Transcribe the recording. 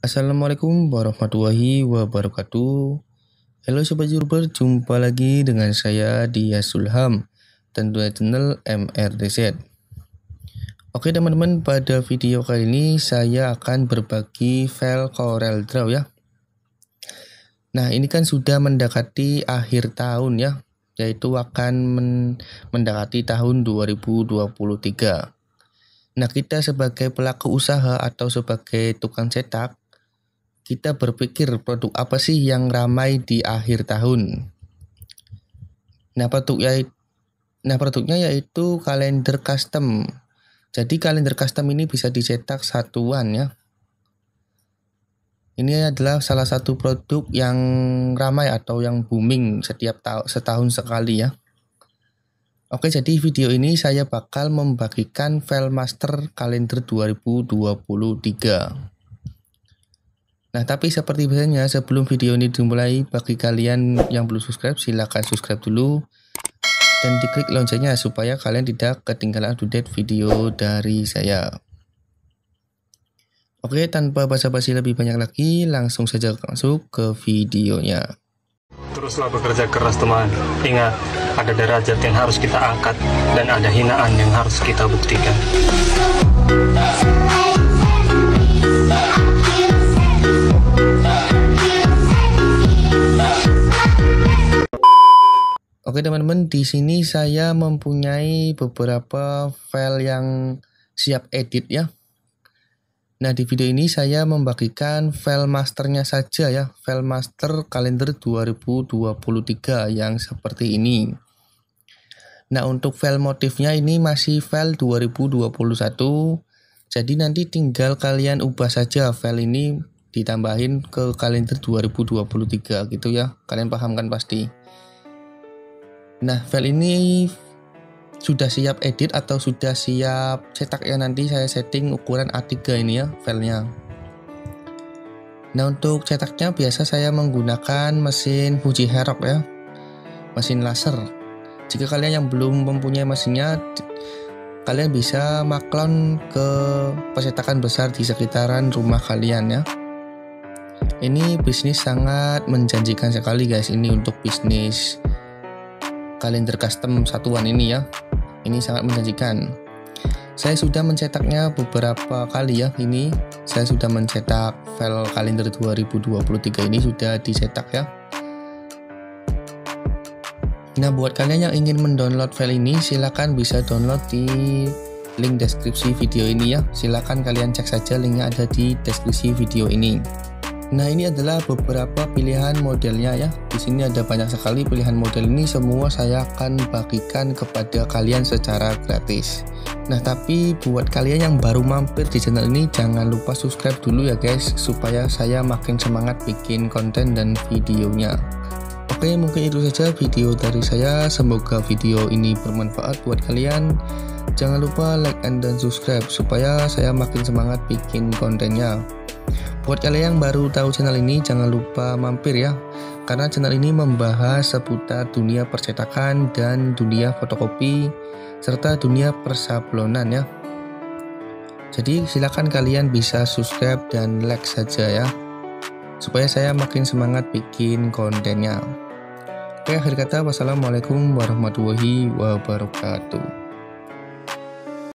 Assalamualaikum warahmatullahi wabarakatuh. Halo Sobat Jurber, jumpa lagi dengan saya Dia Sulham, tentunya channel MRDZ. Oke teman-teman, pada video kali ini saya akan berbagi file Corel Draw ya. Nah ini kan sudah mendekati akhir tahun ya, yaitu akan mendekati tahun 2023. Nah, kita sebagai pelaku usaha atau sebagai tukang cetak, kita berpikir produk apa sih yang ramai di akhir tahun. Nah, produknya, nah produknya yaitu kalender custom. Jadi kalender custom ini bisa dicetak satuan ya. Ini adalah salah satu produk yang ramai atau yang booming setiap tahun setahun sekali ya. Oke, jadi video ini saya bakal membagikan file master kalender 2023. Nah, tapi seperti biasanya sebelum video ini dimulai, bagi kalian yang belum subscribe, silahkan subscribe dulu dan diklik loncengnya supaya kalian tidak ketinggalan update video dari saya. Oke, tanpa basa-basi lebih banyak lagi, langsung saja masuk ke videonya. Teruslah bekerja keras teman. Ingat, ada derajat yang harus kita angkat dan ada hinaan yang harus kita buktikan. Oke teman-teman, di sini saya mempunyai beberapa file yang siap edit ya. Nah, di video ini saya membagikan file masternya saja ya, file master kalender 2023 yang seperti ini. Nah, untuk file motifnya ini masih file 2021. Jadi nanti tinggal kalian ubah saja file ini ditambahin ke kalender 2023 gitu ya. Kalian paham kan pasti. Nah, file ini sudah siap edit atau sudah siap cetak ya? Nanti saya setting ukuran A3 ini ya filenya. Nah untuk cetaknya biasa saya menggunakan mesin Fuji Herok ya mesin laser. Jika kalian yang belum mempunyai mesinnya kalian bisa maklon ke percetakan besar di sekitaran rumah kalian ya. Ini bisnis sangat menjanjikan sekali guys ini untuk bisnis kalender custom satuan ini ya ini sangat menjanjikan. Saya sudah mencetaknya beberapa kali ya. Ini saya sudah mencetak file kalender 2023 ini sudah dicetak ya. Nah, buat kalian yang ingin mendownload file ini, silahkan bisa download di link deskripsi video ini ya. Silahkan kalian cek saja linknya ada di deskripsi video ini. Nah, ini adalah beberapa pilihan modelnya ya. Di sini ada banyak sekali pilihan model ini semua saya akan bagikan kepada kalian secara gratis. Nah, tapi buat kalian yang baru mampir di channel ini jangan lupa subscribe dulu ya guys supaya saya makin semangat bikin konten dan videonya. Oke, mungkin itu saja video dari saya. Semoga video ini bermanfaat buat kalian. Jangan lupa like and dan subscribe supaya saya makin semangat bikin kontennya. Buat kalian yang baru tahu channel ini, jangan lupa mampir ya, karena channel ini membahas seputar dunia percetakan dan dunia fotokopi, serta dunia persablonan ya. Jadi silakan kalian bisa subscribe dan like saja ya, supaya saya makin semangat bikin kontennya. Oke, akhir kata, wassalamualaikum warahmatullahi wabarakatuh.